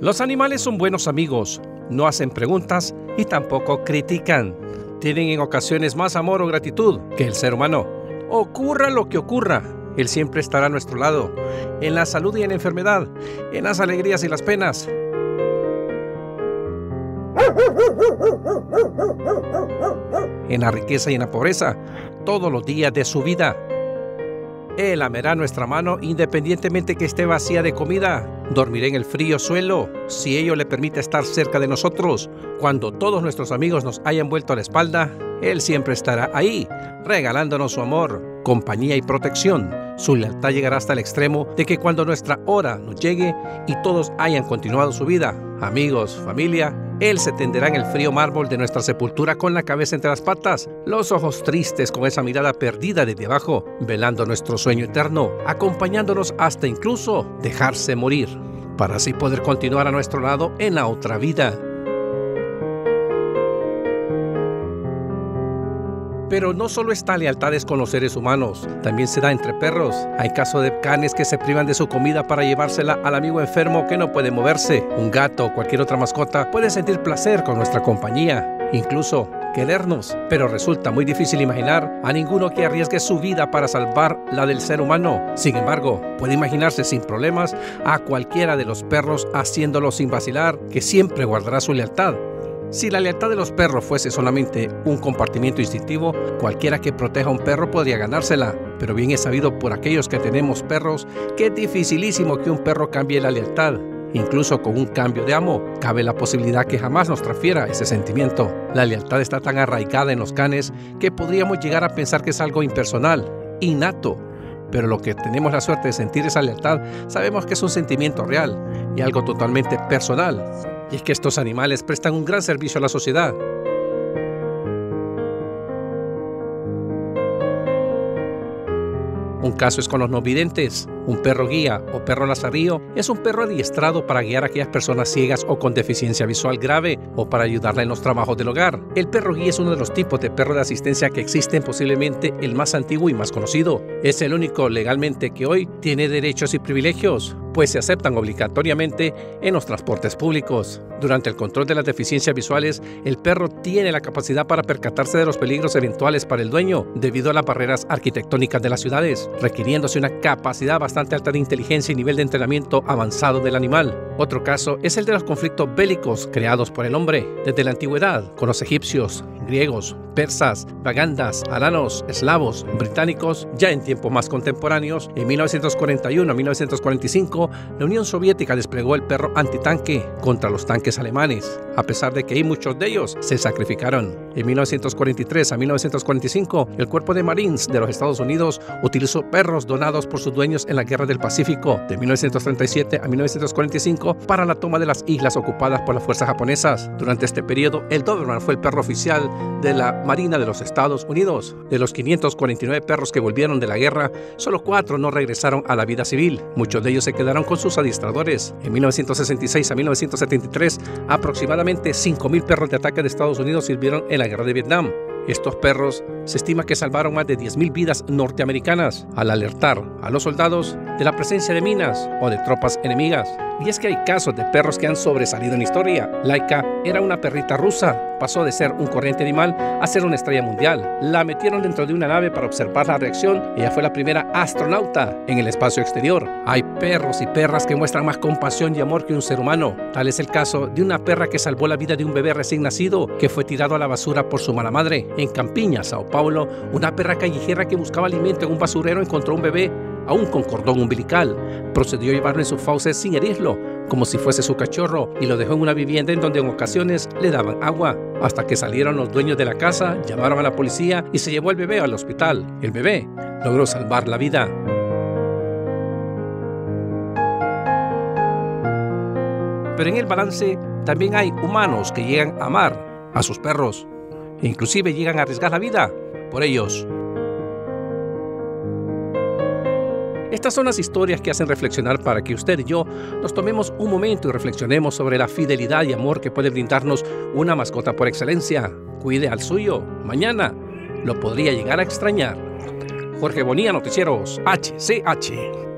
Los animales son buenos amigos, no hacen preguntas y tampoco critican. Tienen en ocasiones más amor o gratitud que el ser humano. Ocurra lo que ocurra, Él siempre estará a nuestro lado, en la salud y en la enfermedad, en las alegrías y las penas. En la riqueza y en la pobreza, todos los días de su vida. Él amerá nuestra mano independientemente que esté vacía de comida. Dormiré en el frío suelo, si ello le permite estar cerca de nosotros. Cuando todos nuestros amigos nos hayan vuelto a la espalda, Él siempre estará ahí, regalándonos su amor, compañía y protección. Su lealtad llegará hasta el extremo de que cuando nuestra hora nos llegue y todos hayan continuado su vida, amigos, familia, él se tenderá en el frío mármol de nuestra sepultura con la cabeza entre las patas, los ojos tristes con esa mirada perdida desde abajo, velando nuestro sueño eterno, acompañándonos hasta incluso dejarse morir, para así poder continuar a nuestro lado en la otra vida. Pero no solo esta lealtad es con los seres humanos, también se da entre perros. Hay casos de canes que se privan de su comida para llevársela al amigo enfermo que no puede moverse. Un gato o cualquier otra mascota puede sentir placer con nuestra compañía, incluso querernos, pero resulta muy difícil imaginar a ninguno que arriesgue su vida para salvar la del ser humano. Sin embargo, puede imaginarse sin problemas a cualquiera de los perros haciéndolo sin vacilar, que siempre guardará su lealtad si la lealtad de los perros fuese solamente un compartimiento instintivo, cualquiera que proteja a un perro podría ganársela, pero bien es sabido por aquellos que tenemos perros que es dificilísimo que un perro cambie la lealtad. Incluso con un cambio de amo, cabe la posibilidad que jamás nos transfiera ese sentimiento. La lealtad está tan arraigada en los canes que podríamos llegar a pensar que es algo impersonal, innato, pero lo que tenemos la suerte de sentir esa lealtad, sabemos que es un sentimiento real y algo totalmente personal. Y es que estos animales prestan un gran servicio a la sociedad. Un caso es con los no videntes. Un perro guía o perro lazarillo es un perro adiestrado para guiar a aquellas personas ciegas o con deficiencia visual grave o para ayudarla en los trabajos del hogar. El perro guía es uno de los tipos de perro de asistencia que existen, posiblemente el más antiguo y más conocido. Es el único legalmente que hoy tiene derechos y privilegios pues se aceptan obligatoriamente en los transportes públicos. Durante el control de las deficiencias visuales, el perro tiene la capacidad para percatarse de los peligros eventuales para el dueño debido a las barreras arquitectónicas de las ciudades, requiriéndose una capacidad bastante alta de inteligencia y nivel de entrenamiento avanzado del animal. Otro caso es el de los conflictos bélicos creados por el hombre desde la antigüedad con los egipcios, griegos, persas, vagandas, aranos, eslavos, británicos, ya en tiempos más contemporáneos, en 1941 a 1945, la Unión Soviética desplegó el perro antitanque contra los tanques alemanes, a pesar de que muchos de ellos se sacrificaron. En 1943 a 1945, el Cuerpo de Marines de los Estados Unidos utilizó perros donados por sus dueños en la Guerra del Pacífico de 1937 a 1945 para la toma de las islas ocupadas por las fuerzas japonesas. Durante este periodo, el Doberman fue el perro oficial de la Marina de los Estados Unidos. De los 549 perros que volvieron de la guerra, solo cuatro no regresaron a la vida civil. Muchos de ellos se quedaron con sus adiestradores. En 1966 a 1973, aproximadamente 5.000 perros de ataque de Estados Unidos sirvieron en la guerra de Vietnam. Estos perros se estima que salvaron más de 10.000 vidas norteamericanas al alertar a los soldados de la presencia de minas o de tropas enemigas. Y es que hay casos de perros que han sobresalido en historia. Laika era una perrita rusa, pasó de ser un corriente animal a ser una estrella mundial. La metieron dentro de una nave para observar la reacción ella fue la primera astronauta en el espacio exterior. Hay perros y perras que muestran más compasión y amor que un ser humano. Tal es el caso de una perra que salvó la vida de un bebé recién nacido que fue tirado a la basura por su mala madre. En Campiña, Sao Paulo, una perra callejera que buscaba alimento en un basurero encontró un bebé aún con cordón umbilical. Procedió a llevarlo en sus fauces sin herirlo, como si fuese su cachorro, y lo dejó en una vivienda en donde en ocasiones le daban agua, hasta que salieron los dueños de la casa, llamaron a la policía y se llevó el bebé al hospital. El bebé logró salvar la vida. Pero en el balance también hay humanos que llegan a amar a sus perros, inclusive llegan a arriesgar la vida por ellos. Estas son las historias que hacen reflexionar para que usted y yo nos tomemos un momento y reflexionemos sobre la fidelidad y amor que puede brindarnos una mascota por excelencia. Cuide al suyo. Mañana lo podría llegar a extrañar. Jorge Bonilla, Noticieros, HCH.